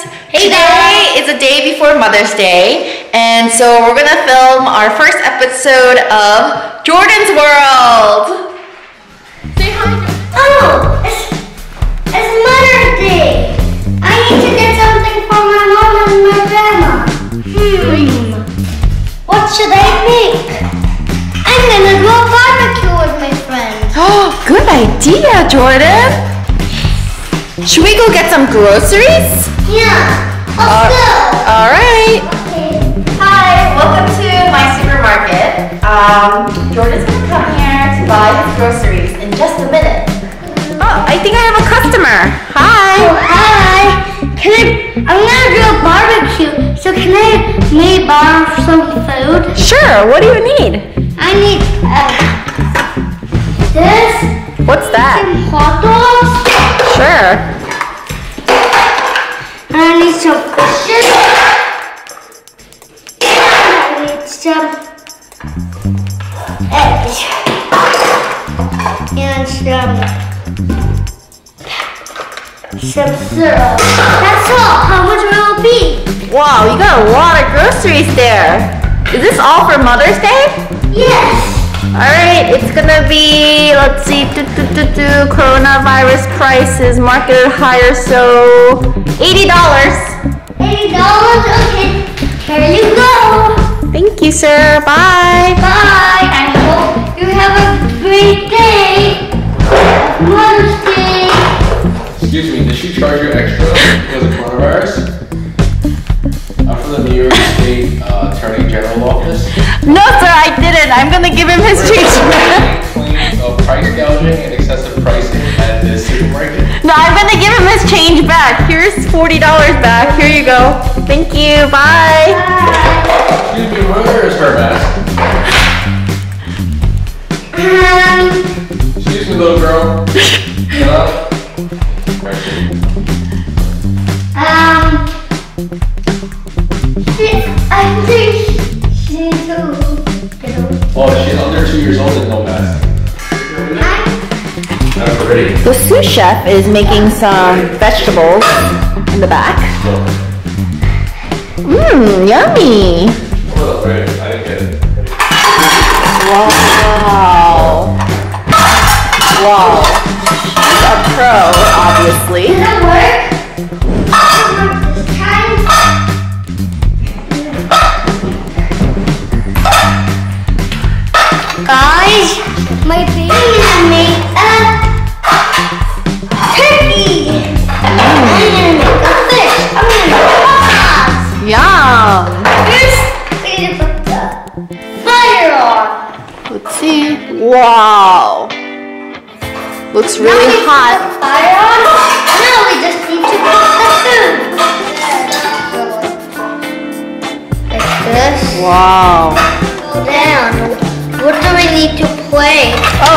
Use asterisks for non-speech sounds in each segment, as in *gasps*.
Hey Today guys. is a day before Mother's Day, and so we're gonna film our first episode of Jordan's World. Say hi. Oh, it's, it's Mother's Day. I need to get something for my mom and my grandma. Hmm. What should I make? I'm gonna do a barbecue with my friends. Oh, *gasps* good idea, Jordan. Should we go get some groceries? Yeah. Uh, Let's go. All right. Okay. Hi, welcome to my supermarket. Um, Jordan's gonna come here to buy his groceries in just a minute. Oh, I think I have a customer. Oh, Hi. hi. Can I? I'm gonna do a barbecue. So can I maybe borrow some food? Sure. What do you need? I need uh, this. What's that? Some hot dogs. Sure. And some fishes. I need some eggs. And some some syrup. That's all. How much will it be? Wow, you got a lot of groceries there. Is this all for Mother's Day? Yes. All right, it's gonna be, let's see, do, do, do, do, coronavirus prices marketed higher, so $80. Eighty dollars. Okay. Here you go. Thank you, sir. Bye. Bye. Didn't. I'm gonna give him his change. Claims of price gouging and excessive pricing at this supermarket. no, I'm gonna give him his change back. Here's $40 back. Here you go. Thank you. Bye. Bye. Excuse me, where is her mask? Um, Excuse me, little girl. Little. Well, she's under two years old and no mask. Not pretty. The sous chef is making some vegetables in the back. Mmm, yummy. Well, right, I didn't get it. Wow. Wow. She's a pro, obviously. Does it work? Guys, my baby made a turkey. I'm gonna make a fish. I'm gonna make pots. Yum. First, we need to put the fire on. Let's see. Wow. Looks Now really we hot. Put the fire on. Now we just need to put the food. Like this. Wow. Down. What do we need to play? Oh.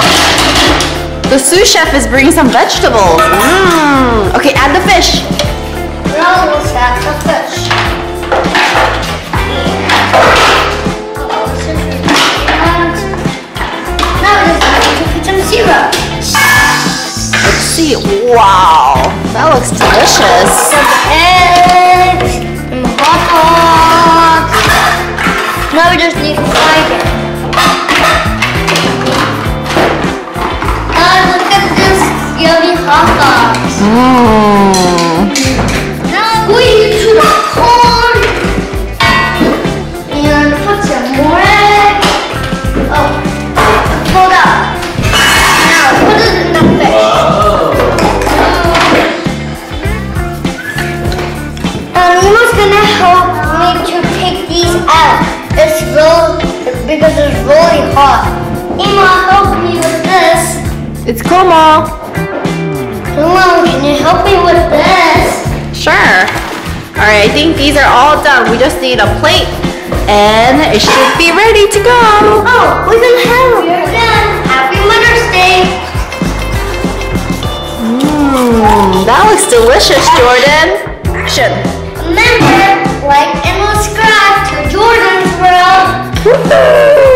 The sous chef is bringing some vegetables. Mmm. Okay, add the fish. Now let's have the fish. Now we just need to put some. Let's see. Wow. That looks delicious. Eggs. Some hot dogs. Now we just need to fry it. Nemo, help me with this. It's Como. Come on, can you help me with this? Sure. All right, I think these are all done. We just need a plate and it should be ready to go. Oh, we can have it. We're done. Happy Mother's Day. Mmm, that looks delicious, Jordan. Action. Remember, like and subscribe to Jordan's World.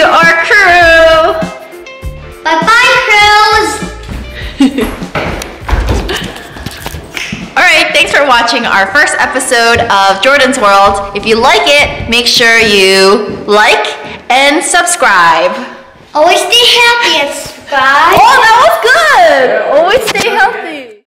To our crew. Bye bye, crews. *laughs* All right, thanks for watching our first episode of Jordan's World. If you like it, make sure you like and subscribe. Always stay happy and subscribe. Oh, that was good. Always stay healthy.